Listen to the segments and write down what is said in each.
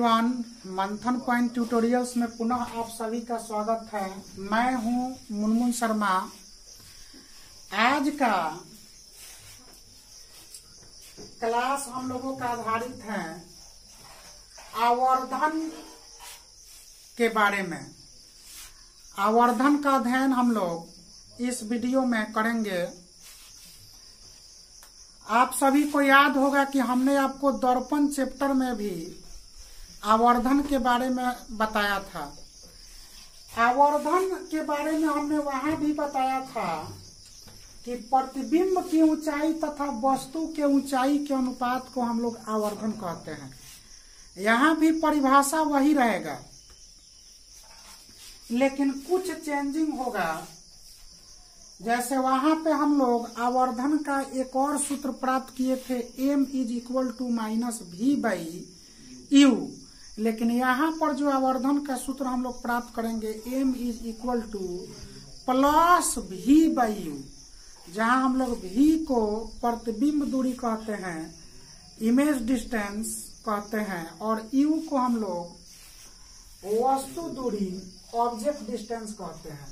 Everyone, मंथन point tutorials में पुनः आप सभी का स्वागत है। मैं हूँ मुनमुन शर्मा। आज का क्लास हम लोगों का आधारित है आवर्धन के बारे में। आवर्धन का अध्ययन हम लोग इस वीडियो में करेंगे। आप सभी को याद होगा कि हमने आपको दर्पण चैप्टर में भी आवर्धन के बारे में बताया था। आवर्धन के बारे में हमने वहाँ भी बताया था कि प्रतिबिंब की ऊंचाई तथा वस्तु के ऊंचाई के अनुपात को हम लोग आवर्धन कहते हैं। यहाँ भी परिभाषा वही रहेगा। लेकिन कुछ चेंजिंग होगा। जैसे वहाँ पे हम लोग आवर्धन का एक और सूत्र प्राप्त किए थे, m is equal to minus v by u लेकिन यहाँ पर जो आवर्धन का सूत्र हम लोग प्राप्त करेंगे, m is equal to plus v by u जहाँ हम लोग v को प्रतिबिंब दूरी कहते हैं इमेज डिस्टेंस कहते हैं, और u को हम लोग वस्तु दूरी ऑब्जेक्ट डिस्टेंस कहते हैं।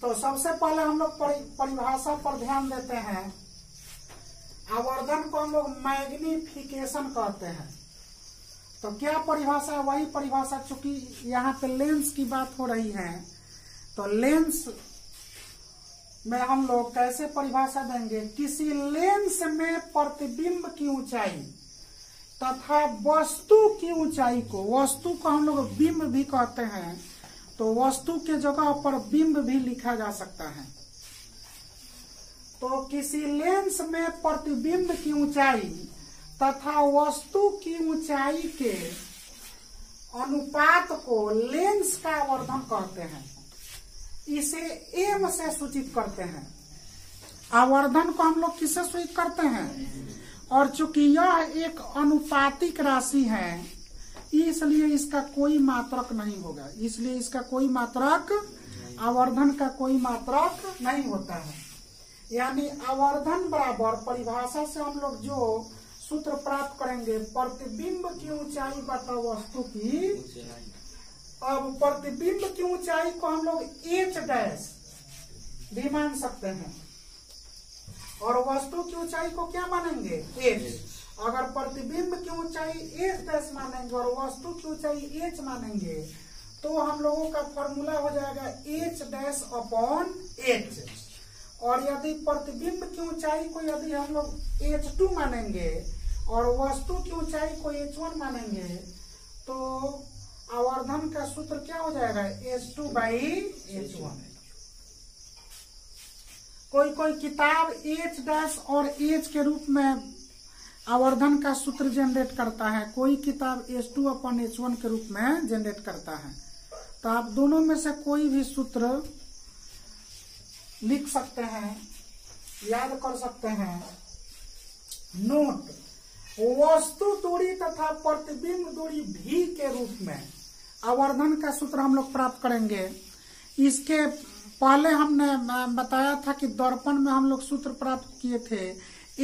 तो सबसे पहले हम लोग परिभाषा पर ध्यान देते हैं। आवर्धन को हम लोग मैग्निफिकेशन कहते हैं। तो क्या परिभाषा, वही परिभाषा, चूँकि यहाँ पे लेंस की बात हो रही है तो लेंस में हम लोग कैसे परिभाषा देंगे? किसी लेंस में प्रतिबिंब की ऊंचाई तथा वस्तु की ऊंचाई को, वस्तु को हम लोग बिंब भी कहते हैं तो वस्तु के जगह पर बिंब भी लिखा जा सकता है। तो किसी लेंस में प्रतिबिंब की ऊंचाई तथा वस्तु की ऊंचाई के अनुपात को लेंस का आवर्धन कहते हैं। इसे एम से सूचित करते हैं। आवर्धन को हम लोग किससे सूचित करते हैं? और चूँकि यह एक अनुपातिक राशि है, इसलिए इसका कोई मात्रक नहीं होगा। इसलिए इसका कोई मात्रक आवर्धन का कोई मात्रक नहीं होता है। यानी आवर्धन बराबर परिभाषा से हम लोग जो सूत्र प्राप्त करेंगे। प्रतिबिंब की ऊंचाई बता वस्तु की। अब प्रतिबिंब की ऊंचाई को हम लोग एच डैश भी मान सकते हैं। और वस्तु की ऊंचाई को क्या मानेंगे? एच अगर प्रतिबिंब की ऊंचाई एच डैश मानेंगे और वस्तु की ऊंचाई एच मानेंगे तो हम लोगों का फॉर्मूला हो जाएगा एच डैश अपॉन एच और यदि प्रतिबिंब की ऊंचाई को यदि हम लोग एच टू मानेंगे और वस्तु की ऊंचाई को एच वन मानेंगे तो आवर्धन का सूत्र क्या हो जाएगा? H two by h one कोई कोई किताब एच डैश और एच के रूप में आवर्धन का सूत्र जनरेट करता है। कोई किताब h two upon h one के रूप में जनरेट करता है। तो आप दोनों में से कोई भी सूत्र लिख सकते हैं, याद कर सकते हैं। नोट वस्तु दूरी तथा प्रतिबिंब दूरी भी के रूप में आवर्धन का सूत्र हम लोग प्राप्त करेंगे। इसके पहले हमने बताया था कि दर्पण में हम लोग सूत्र प्राप्त किए थे,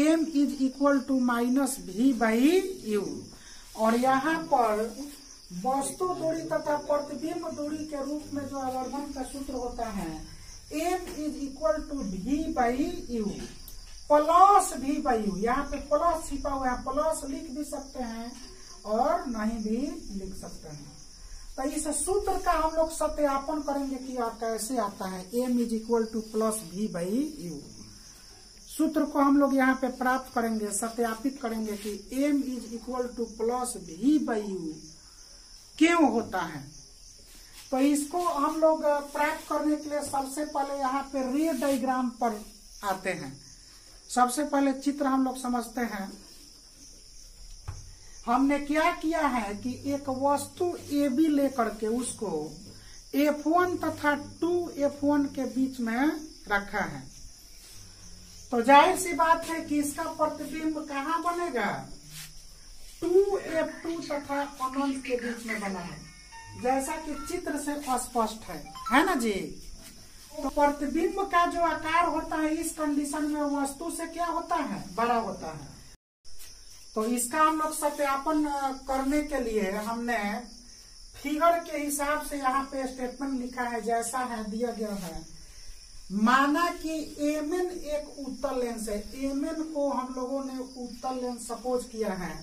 m is equal to minus v by u और यहाँ पर वस्तु दूरी तथा प्रतिबिंब दूरी के रूप में जो आवर्धन का सूत्र होता है, m is equal to v by u plus v by यहाँ पे प्लस छिपा हुआ है। प्लस लिख भी सकते हैं और नहीं भी लिख सकते हैं। तो इस सूत्र का हम लोग सत्यापन करेंगे कि कैसे आता है। M is equal to plus v by u सूत्र को हम लोग यहाँ पे प्राप्त करेंगे, सत्यापित करेंगे कि m is equal to plus v by u क्यों होता है। तो इसको हम लोग प्राप्त करने के लिए सबसे पहले यहाँ पे रे डायग्राम पर आते हैं। सबसे पहले चित्र हम लोग समझते हैं। हमने क्या किया है कि एक वस्तु ए बी लेकर के उसको एफ़ वन तथा 2F1 के बीच में रखा है। तो ज़ाहिर सी बात है कि इसका प्रतिबिंब कहाँ बनेगा? 2F2 तथा अनंत के बीच में बना है। जैसा कि चित्र से स्पष्ट है। है ना जी? तो प्रतिबिंब का जो आकार होता है, इस कंडीशन में वस्तु से क्या होता है? बड़ा होता है। तो इसका हम लोग सत्यापन करने के लिए हमने फिगर के हिसाब से यहाँ पे स्टेटमेंट लिखा है, जैसा है, दिया गया है। माना कि एमएन एक उत्तर लेंस है। एमएन को हम लोगों ने उत्तर लेंस सपोज़ किया है,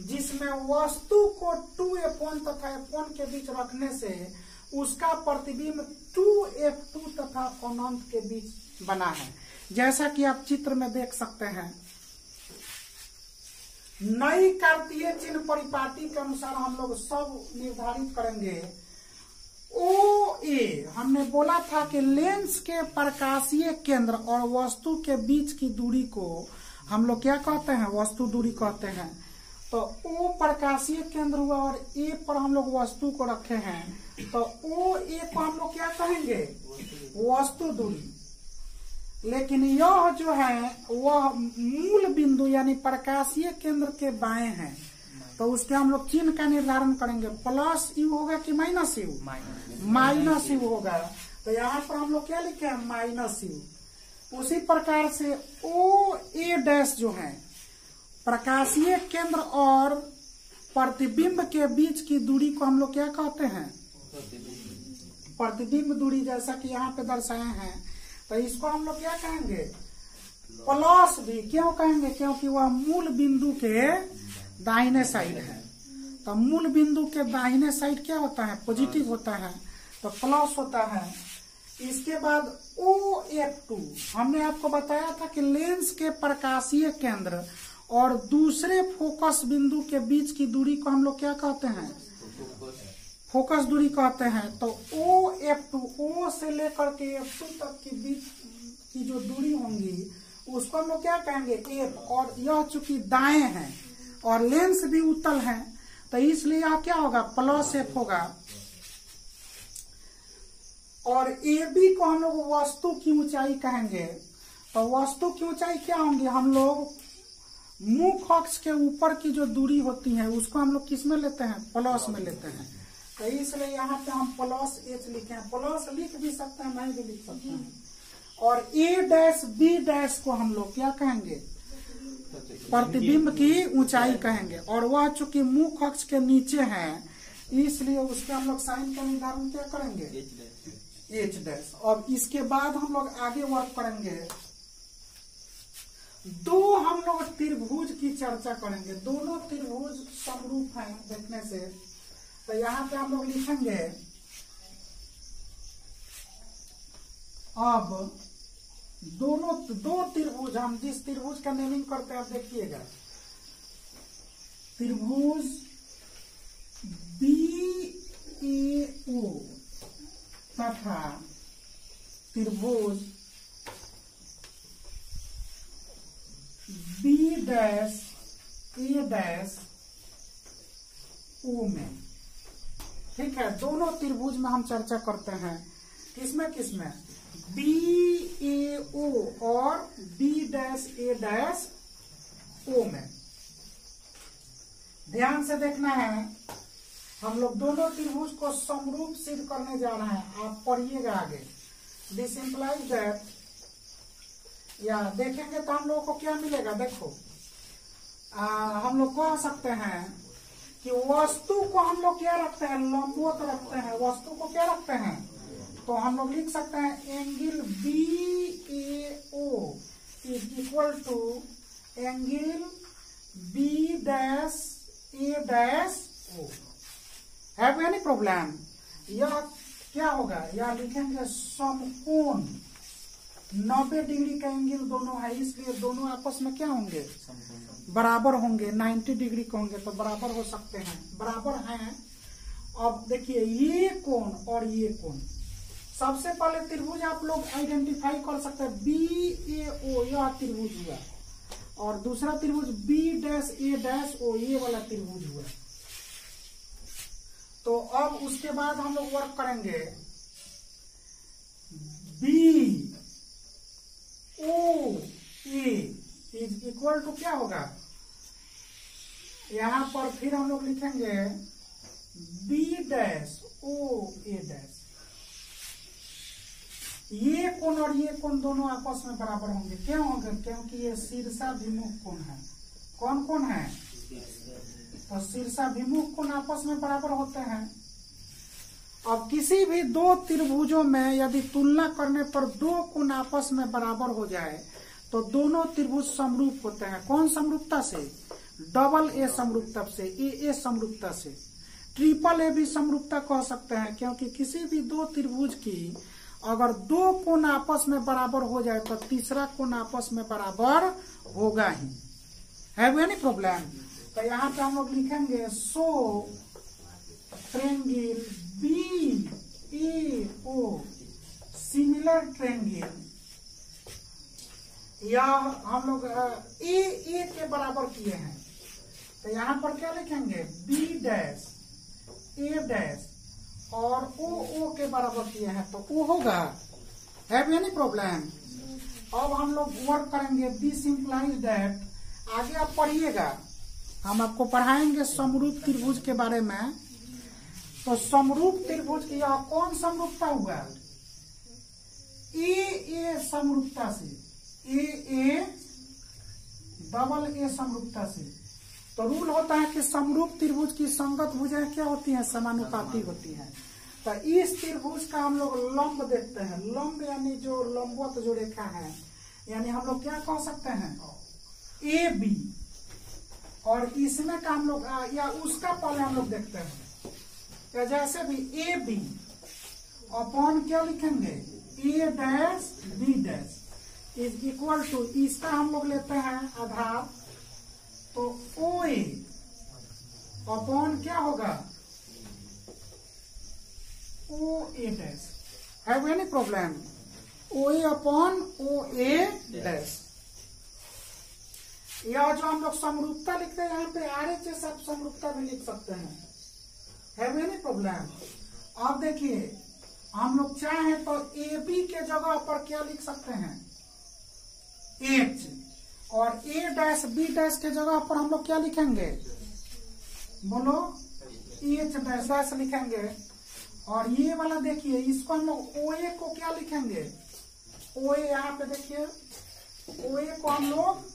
जिसमें वस्तु को टू एफ़ वन तथा एपोन के बीच रखने से उसका प्रतिबिंब टू एफ़ टू तथा अनंत के बीच बना है। जैसा कि आप चित्र में देख सकते हैं। नई कार्तीय चिन्ह परिपाटी के अनुसार हम लोग सब निर्धारित करेंगे। ओ ए, हमने बोला था कि लेंस के प्रकाशीय केंद्र और वस्तु के बीच की दूरी को हम लोग क्या कहते हैं? वस्तु दूरी कहते हैं। तो ओ प्रकाशीय केंद्र हुआ और ए पर हम लोग वस्तु को रखे हैं। तो ओ ए को हम लोग क्या कहेंगे? वस्तु दूरी। लेकिन यह जो है, वह मूल बिंदु यानी प्रकाशीय केंद्र के बाएँ है। तो उसके हम लोग चिन्ह का निर्धारण करेंगे। प्लस यू होगा कि माइनस यू? माइनस यू होगा। तो यहाँ पर हम लोग क्या लिखे हैं? Minus u. उसी प्रकार से ओ ए डैश जो है प्रकाशीय केंद्र और प्रतिबिंब के बीच की दूरी को हम लोग क्या कहते हैं? प्रतिबिंब दूरी जैसा कि यहाँ पे दर्शाए हैं। तो इसको हम लोग क्या कहेंगे? प्लस भी। क्यों कहेंगे? क्योंकि वह मूल बिंदु के दाहिने साइड है। तो मूल बिंदु के दाहिने साइड क्या होता है? पॉजिटिव होता है। तो प्लस होता है। इसके बाद ओ एफ़ टू हमने आपको बताया था कि लेंस के प्रकाशीय केंद्र और दूसरे फोकस बिंदु के बीच की दूरी को हम लोग क्या कहते हैं? फोकस दूरी कहते हैं। तो ओ एफ़ टू ओ से लेकर के एफ़ टू तक की बीच की जो दूरी होंगी, उसको हम लोग क्या कहेंगे? एफ़ और यह चूँकि दाएँ है और लेंस भी उत्तल है तो इसलिए यह क्या होगा? प्लस एफ़ होगा। और ए बी को हम लोग वस्तु की ऊंचाई कहेंगे। तो वस्तु की ऊंचाई क्या होंगी? हम लोग मुख अक्ष के ऊपर की जो दूरी होती है, उसको हम लोग किसमें लेते हैं? प्लस में लेते हैं। तो इसलिए यहाँ पे हम प्लस एच लिखे हैं। प्लस लिख भी सकते हैं, नहीं भी लिख सकते हैं। और ए डैश बी डैश को हम लोग क्या कहेंगे? प्रतिबिंब की ऊंचाई कहेंगे। और वह चूँकि मुख अक्ष के नीचे है, इसलिए उसके हम लोग साइन का निर्धारण क्या करेंगे? एच डैश और इसके बाद हम लोग आगे वर्क करेंगे। दो हम लोग त्रिभुज की चर्चा करेंगे। दोनों त्रिभुज समरूप हैं देखने से। तो यहाँ पे हम लोग लिखेंगे, अब दोनों, दो त्रिभुज, हम जिस त्रिभुज का नेमिंग करते हैं, आप देखिएगा। त्रिभुज बी ए ओ तथा त्रिभुज B dash A dash O में ठीक है, दोनों त्रिभुज में हम चर्चा करते हैं। किसमें किसमें? बी ए ओ और B dash A dash O में। ध्यान से देखना है, हम लोग दोनों त्रिभुज को समरूप सिद्ध करने जा रहे हैं। आप पढ़िएगा आगे। दिस इम्प्लाइज दैट या देखेंगे तो हम लोगों को क्या मिलेगा? देखो आ, हम लोग कह सकते हैं कि वस्तु को हम लोग क्या रखते हैं? लंबवत रखते हैं। वस्तु को क्या रखते हैं? तो हम लोग लिख सकते हैं angle B A O is equal to angle B dash A dash O. Have any problem यह क्या होगा? यह लिखेंगे समकोण। नब्बे डिग्री का एंगल दोनों है, इसलिए दोनों आपस में क्या होंगे? बराबर होंगे 90 डिग्री के होंगे तो बराबर हो सकते हैं। बराबर हैं। अब देखिए, ये कोण और ये कोण सबसे पहले त्रिभुज आप लोग आइडेंटिफाई कर सकते हैं। बी ए ओ यह त्रिभुज हुआ। और दूसरा त्रिभुज B dash A dash O ये वाला त्रिभुज हुआ। तो अब उसके बाद हम लोग वर्क करेंगे। B O is equal to क्या होगा? यहाँ पर फिर हम लोग लिखेंगे B dash O A dash ये कोण और ये कोण दोनों आपस में बराबर होंगे। क्यों होंगे? क्योंकि ये शीर्षाभिमुख कोण है। कौन कौन है? तो शीर्षाभिमुख कोण आपस में बराबर होते हैं। अब किसी भी दो त्रिभुजों में यदि तुलना करने पर दो कोण आपस में बराबर हो जाए तो दोनों त्रिभुज समरूप होते हैं। कौन समरूपता से? डबल ए समरूपता से ए ए समरूपता से। ट्रिपल ए भी समरूपता कह सकते हैं, क्योंकि किसी भी दो त्रिभुज की अगर दो कोण आपस में बराबर हो जाए तो तीसरा कोण आपस में बराबर होगा ही। है एनी प्रॉब्लम तो यहाँ पे हम लोग लिखेंगे, so triangle B A O similar triangle या हम लोग ए ए के बराबर किए हैं। तो यहाँ पर क्या लिखेंगे? बी डैश ए डैश और ओ ओ के बराबर किए हैं। तो ओ होगा। हैव एनी प्रॉब्लम अब हम लोग वर्क करेंगे दिस इंप्लाइज दैट आगे आप पढ़िएगा। हम आपको पढ़ाएँगे समरूप त्रिभुज के बारे में। तो समरूप त्रिभुज की यह कौन समरूपता हुआ? ए ए समरूपता से। ए ए डबल ए समरूपता से। तो रूल होता है कि समरूप त्रिभुज की संगत भुजाएँ क्या होती हैं? समानुपाती होती हैं। तो इस त्रिभुज का हम लोग लंब देखते हैं। लंब यानी जो लंबवत जो रेखा है यानी हम लोग क्या कह सकते हैं? A B. और इसमें का हम लोग या उसका पहले हम लोग देखते हैं। या जैसे भी ए बी, अपॉन क्या लिखेंगे? A dash, B dash. Is equal to इसका हम लोग लेते हैं आधार। तो ओ ए, अपॉन क्या होगा? O A dash. Have any problem O A upon O A dash. या जो हम लोग समरूपता लिखते हैं, यहाँ पे आर एच एस आप समरूपता भी लिख सकते हैं। हैव एनी प्रॉब्लम अब देखिए, हम लोग चाहे तो ए बी के जगह पर क्या लिख सकते हैं? एच और ए डैश बी डैश के जगह पर हम लोग क्या लिखेंगे? बोलो एच डैश डैश लिखेंगे। और ये वाला देखिए, इसको हम लोग ओ ए को क्या लिखेंगे? ओ ए यहाँ पे देखिए ओ ए को हम लोग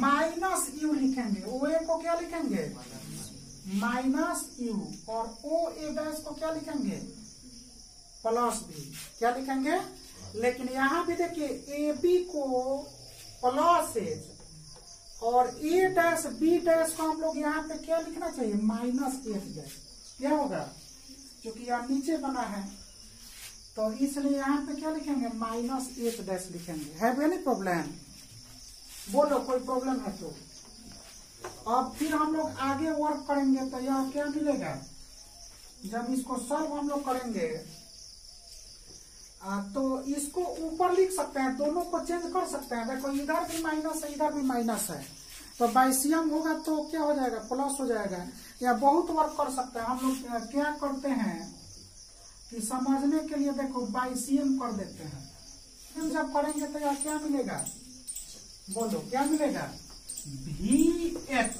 माइनस यू लिखेंगे। ओ ए को क्या लिखेंगे? माइनस यू और ओ ए डैश को क्या लिखेंगे? Plus B. क्या लिखेंगे? लेकिन यहाँ भी देखिए, ए बी को प्लस एच और ए डैश, बी डैश को हम लोग यहाँ पे क्या लिखना चाहिए? Minus h dash. क्या होगा? क्योंकि यहाँ नीचे बना है। तो इसलिए यहाँ पे क्या लिखेंगे? माइनस एच डैश लिखेंगे। है एनी प्रॉब्लम बोलो, कोई प्रॉब्लम है तो। अब फिर हम लोग आगे वर्क करेंगे तो यह क्या मिलेगा? जब इसको सॉल्व हम लोग करेंगे आ, तो इसको ऊपर लिख सकते हैं दोनों को चेंज कर सकते हैं। देखो इधर भी माइनस है इधर भी माइनस है। तो बाइसियम होगा तो क्या हो जाएगा? प्लस हो जाएगा। या बहुत वर्क कर सकते हैं। हम लोग क्या करते हैं कि समझने के लिए देखो बाइसियम कर देते हैं। जब करेंगे तो यह क्या मिलेगा? बोलो क्या मिलेगा? वी एच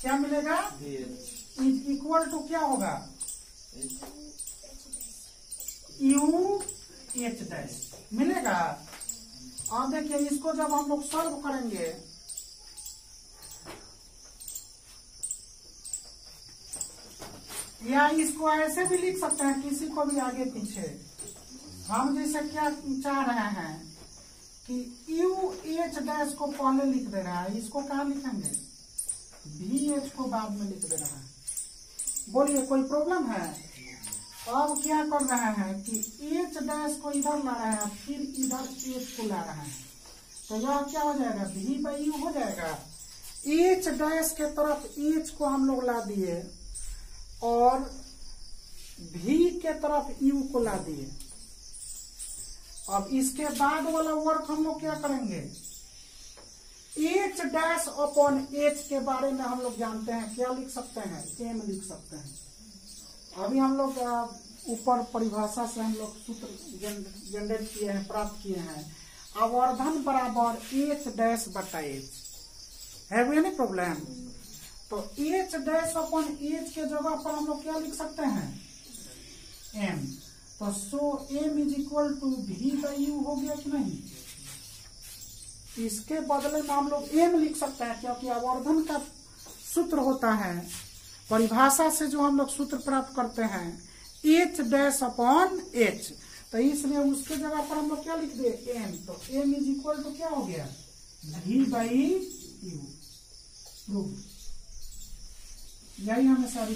क्या मिलेगा? इज़ इक्वल टू क्या होगा? यू एच डैश मिलेगा? अब देखिए इसको जब हम लोग सॉल्व करेंगे या इसको ऐसे भी लिख सकते हैं किसी को भी आगे पीछे। हम जैसे क्या चाह रहे हैं कि यू एच डैश को पहले लिख दे रहा है, इसको कहा लिखेंगे? भी एच को बाद में लिख दे रहा है। बोलिए, कोई प्रॉब्लम है? अब क्या कर रहे है कि एच डैश को इधर ला रहे हैं, फिर इधर एच को ला रहे है। तो यह क्या हो जाएगा? भी बाई यू हो जाएगा। एच डैश के तरफ़ एच को हम लोग ला दिए और भी के तरफ़ यू को ला दिए। अब इसके बाद वाला वर्क हम लोग क्या करेंगे? एच डैश अपॉन एच के बारे में हम लोग जानते हैं। क्या लिख सकते हैं? एम लिख सकते हैं। अभी हम लोग ऊपर परिभाषा से हम लोग सूत्र जनरेट किए हैं, प्राप्त किए हैं। आवर्धन बराबर एच डैश बटा एच है एनी प्रॉब्लम तो एच डैश अपॉन एच के जगह पर हम लोग क्या लिख सकते हैं? एम तो so m is equal to v by हो गया कि नहीं? इसके बदले में हम लोग एम लिख सकते हैं, क्योंकि आवर्धन का सूत्र होता है। परिभाषा से जो हम लोग सूत्र प्राप्त करते हैं एच डैश अपॉन एच तो इसलिए उसके जगह पर हम लोग क्या लिख दे एम तो एम इज़ इक्वल टू क्या हो गया? वी बाई यू यही हमें सारी